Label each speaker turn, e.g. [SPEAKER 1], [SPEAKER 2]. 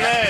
[SPEAKER 1] Olé!